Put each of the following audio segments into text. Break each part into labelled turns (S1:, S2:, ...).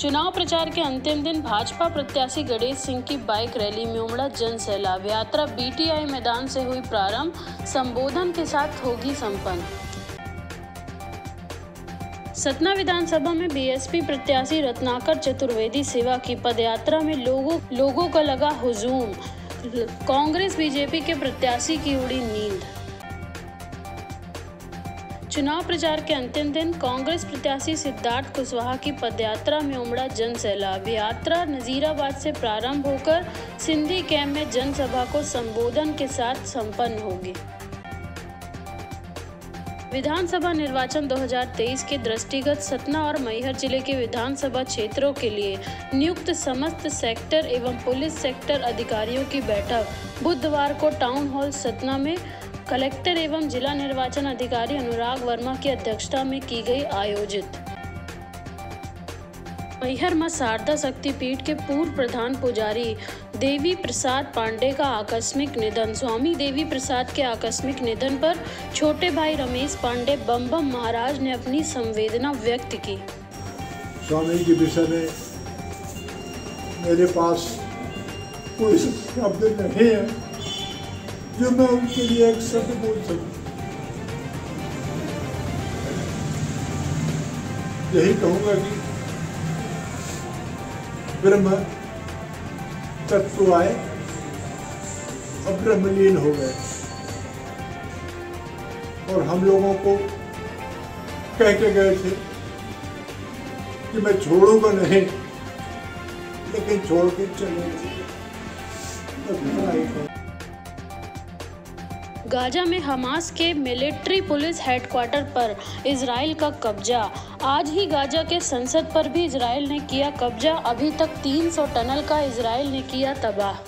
S1: चुनाव प्रचार के अंतिम दिन भाजपा प्रत्याशी गणेश सिंह की बाइक रैली में उमड़ा जन सैलाब। यात्रा बीटीआई मैदान से हुई प्रारंभ, संबोधन के साथ होगी संपन्न। सतना विधानसभा में बीएसपी प्रत्याशी रत्नाकर चतुर्वेदी सेवा की पदयात्रा में लोगों लोगों का लगा हुजूम। कांग्रेस बीजेपी के प्रत्याशी की उड़ी नींद। चुनाव प्रचार के अंतिम दिन कांग्रेस प्रत्याशी सिद्धार्थ कुशवाहा की पदयात्रा में उमड़ा जन सैलाब यात्रा नजीराबाद से प्रारंभ होकर सिंधी कैंप में जनसभा को संबोधन के साथ संपन्न होगी। विधानसभा निर्वाचन 2023 के दृष्टिगत सतना और मैहर ज़िले के विधानसभा क्षेत्रों के लिए नियुक्त समस्त सेक्टर एवं पुलिस सेक्टर अधिकारियों की बैठक। बुधवार को टाउन हॉल सतना में कलेक्टर एवं जिला निर्वाचन अधिकारी अनुराग वर्मा की अध्यक्षता में की गई आयोजित। मैहर माँ शारदा शक्तिपीठ के पूर्व प्रधान पुजारी देवी प्रसाद पांडे का आकस्मिक निधन, स्वामी देवी प्रसाद के आकस्मिक निधन पर छोटे भाई रमेश पांडे, बम बम महाराज ने अपनी संवेदना व्यक्त की।
S2: स्वामी के विषय में मेरे पास कोई शब्द नहीं है। जो मैं उनके लिए एक शब्द बोल सकूँ। यही कहूँगा कि ब्रह्म तत्व आए और ब्रह्मलीन हो गए। और हम लोगों को कह के गए थे कि मैं छोड़ूँगा नहीं, लेकिन छोड़ के चले
S1: गाजा में हमास के मिलिट्री पुलिस हेडक्वार्टर पर इसराइल का कब्जा। आज ही गाजा के संसद पर भी इसराइल ने किया कब्जा। अभी तक 300 टनल का इसराइल ने किया तबाह।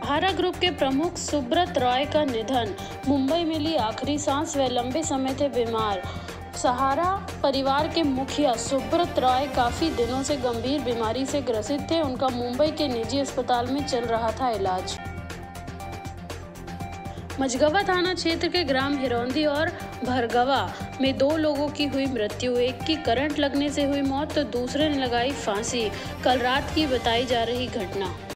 S1: सहारा ग्रुप के प्रमुख सुब्रत रॉय का निधन। मुंबई में ली आखिरी सांस व लंबे समय थे बीमार। सहारा परिवार के मुखिया सुब्रत रॉय काफ़ी दिनों से गंभीर बीमारी से ग्रसित थे। उनका मुंबई के निजी अस्पताल में चल रहा था इलाज। मझगवा थाना क्षेत्र के ग्राम हिरौंदी और भरगवा में दो लोगों की हुई मृत्यु, एक की करंट लगने से हुई मौत तो दूसरे ने लगाई फांसी। कल रात की बताई जा रही घटना।